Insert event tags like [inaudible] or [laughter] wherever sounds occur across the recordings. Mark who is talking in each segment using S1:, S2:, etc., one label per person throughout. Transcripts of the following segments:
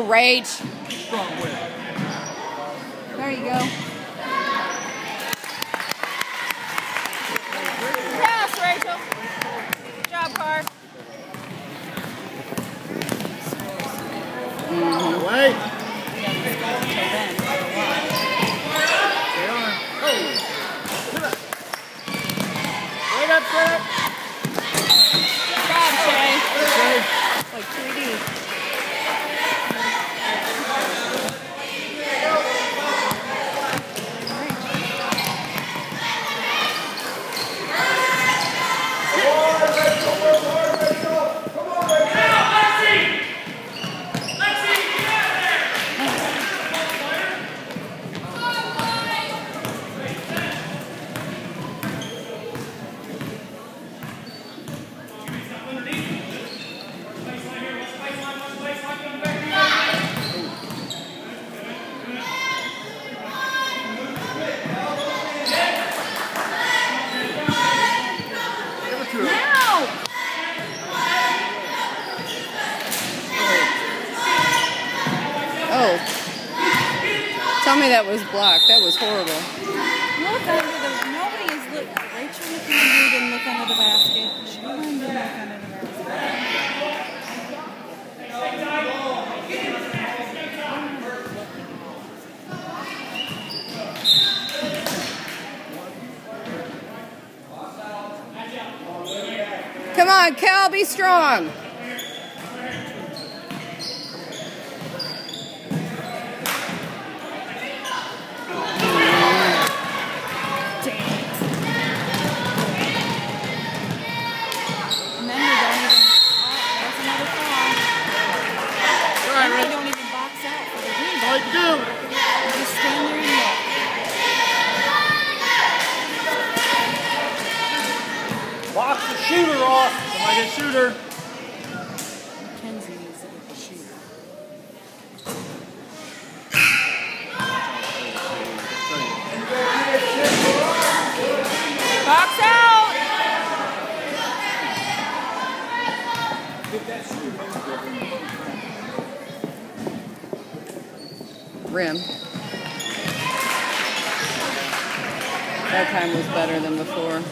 S1: go, Rage.
S2: Strong win.
S1: There you go.
S3: Pass, Rachel. Good job, Car.
S2: Wait. Stay on. Oh. Sit up. Right up, set.
S3: Good job, Shay.
S2: Okay.
S1: Like 3D.
S2: Give it to her.
S3: Now.
S1: Oh. Tell me that was blocked. That was horrible.
S3: Look under the. Nobody is look. Rachel McAndrew didn't look under the basket. Didn't look under the basket.
S1: Come on, Cal, be strong.
S2: You do.
S3: We just stand there and look.
S2: Box the shooter off. Somebody get shooter.
S1: Rim. That time was better than before.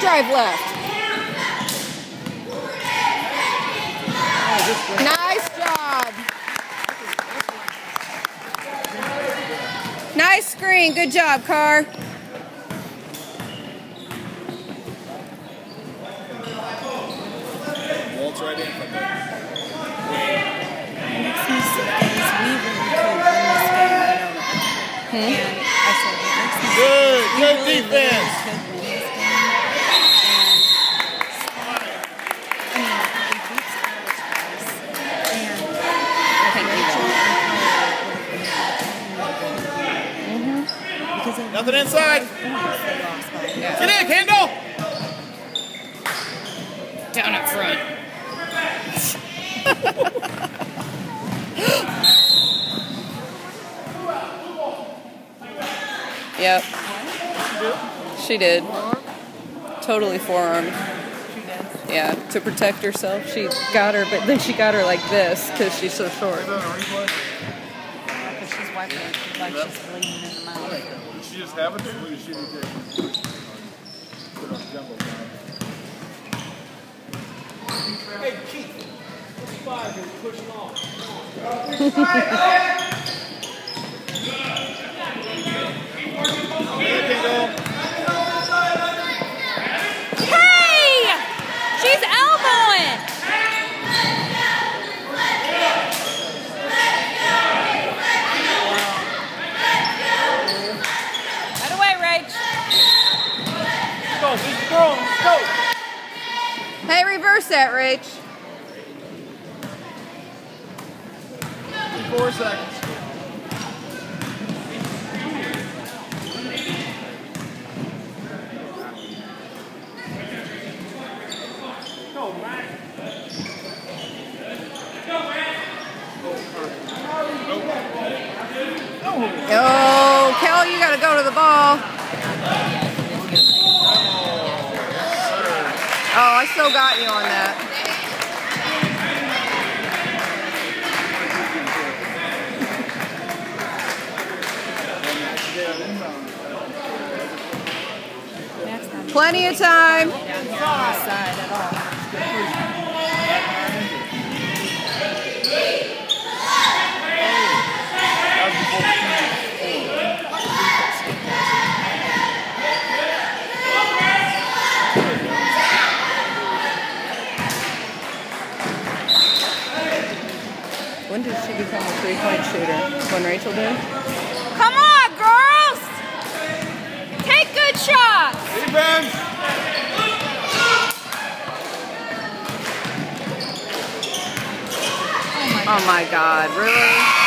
S1: Drive left. Nice job. Nice screen. Good job, Carr.
S2: Waltz right in from there.
S3: Makes me sick
S2: Nothing inside.
S3: points they lost by.
S2: Get in, Kendall.
S1: Down up front. [laughs] yep. She did. Totally forearmed. Yeah, to protect herself. She got her, but then she got her like this because she's so short.
S2: Is that a replay?
S3: Because she's wiping like she's bleeding in the mouth.
S2: Did she just have it? Or she just put it on jumbo? Hey, Keith. Five is pushing off.
S3: Hey! that, Rach.
S2: In four seconds. Go, Brad. Go, Brad.
S1: Oh, Kel, you got to go to the ball. Still got you on that. Plenty of time.
S3: on the side at all.
S2: That was before the
S1: When did she become a three-point shooter? When Rachel did?
S3: Come on, girls! Take good shots!
S2: Defense!
S1: Oh my God, really?